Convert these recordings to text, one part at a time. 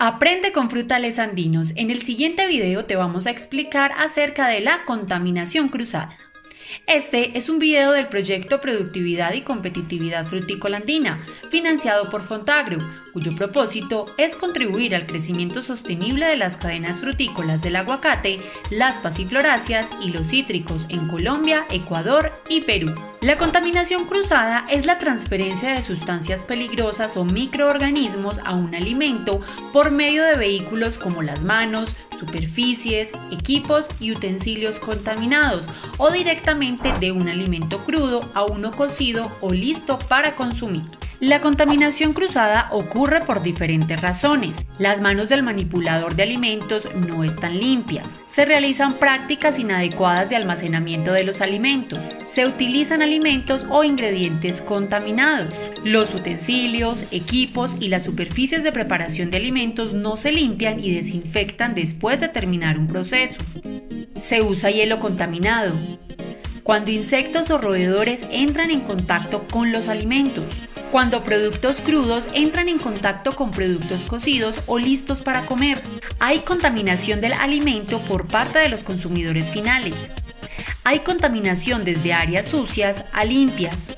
Aprende con frutales andinos. En el siguiente video te vamos a explicar acerca de la contaminación cruzada. Este es un video del proyecto Productividad y Competitividad Frutícola Andina, financiado por Fontagro, cuyo propósito es contribuir al crecimiento sostenible de las cadenas frutícolas del aguacate, las pasifloráceas y los cítricos en Colombia, Ecuador y Perú. La contaminación cruzada es la transferencia de sustancias peligrosas o microorganismos a un alimento por medio de vehículos como las manos, superficies, equipos y utensilios contaminados o directamente de un alimento crudo a uno cocido o listo para consumir. La contaminación cruzada ocurre por diferentes razones. Las manos del manipulador de alimentos no están limpias. Se realizan prácticas inadecuadas de almacenamiento de los alimentos. Se utilizan alimentos o ingredientes contaminados. Los utensilios, equipos y las superficies de preparación de alimentos no se limpian y desinfectan después de terminar un proceso. Se usa hielo contaminado. Cuando insectos o roedores entran en contacto con los alimentos cuando productos crudos entran en contacto con productos cocidos o listos para comer. Hay contaminación del alimento por parte de los consumidores finales. Hay contaminación desde áreas sucias a limpias.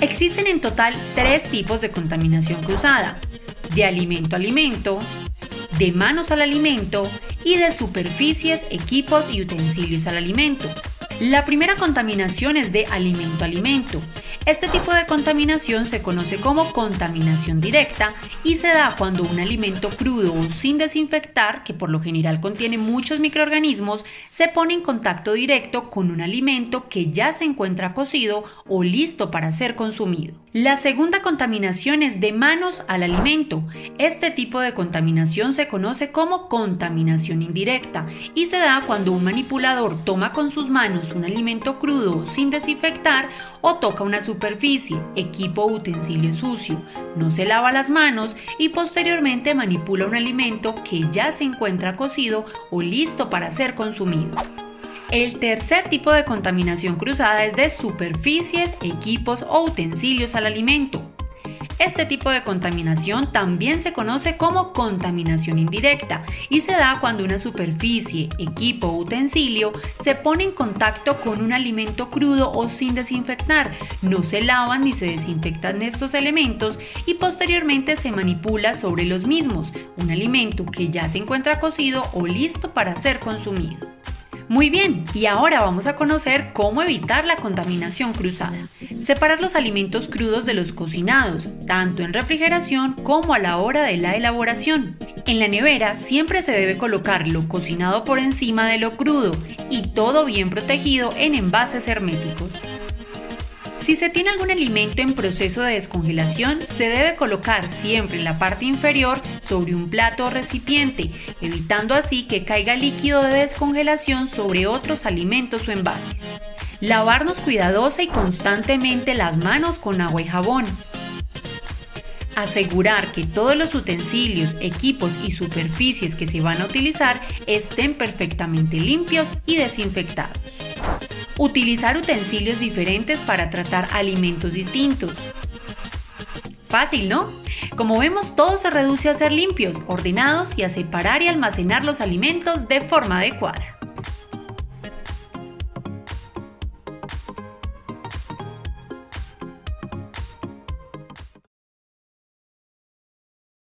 Existen en total tres tipos de contaminación cruzada. De alimento a alimento, de manos al alimento y de superficies, equipos y utensilios al alimento. La primera contaminación es de alimento a alimento. Este tipo de contaminación se conoce como contaminación directa y se da cuando un alimento crudo o sin desinfectar, que por lo general contiene muchos microorganismos, se pone en contacto directo con un alimento que ya se encuentra cocido o listo para ser consumido. La segunda contaminación es de manos al alimento. Este tipo de contaminación se conoce como contaminación indirecta y se da cuando un manipulador toma con sus manos un alimento crudo sin desinfectar o toca superficie, equipo o utensilio sucio, no se lava las manos y posteriormente manipula un alimento que ya se encuentra cocido o listo para ser consumido. El tercer tipo de contaminación cruzada es de superficies, equipos o utensilios al alimento. Este tipo de contaminación también se conoce como contaminación indirecta y se da cuando una superficie, equipo o utensilio se pone en contacto con un alimento crudo o sin desinfectar, no se lavan ni se desinfectan estos elementos y posteriormente se manipula sobre los mismos, un alimento que ya se encuentra cocido o listo para ser consumido. Muy bien, y ahora vamos a conocer cómo evitar la contaminación cruzada. Separar los alimentos crudos de los cocinados, tanto en refrigeración como a la hora de la elaboración. En la nevera siempre se debe colocar lo cocinado por encima de lo crudo y todo bien protegido en envases herméticos. Si se tiene algún alimento en proceso de descongelación, se debe colocar siempre en la parte inferior sobre un plato o recipiente, evitando así que caiga líquido de descongelación sobre otros alimentos o envases. Lavarnos cuidadosa y constantemente las manos con agua y jabón. Asegurar que todos los utensilios, equipos y superficies que se van a utilizar estén perfectamente limpios y desinfectados. Utilizar utensilios diferentes para tratar alimentos distintos. Fácil, ¿no? Como vemos, todo se reduce a ser limpios, ordenados y a separar y almacenar los alimentos de forma adecuada.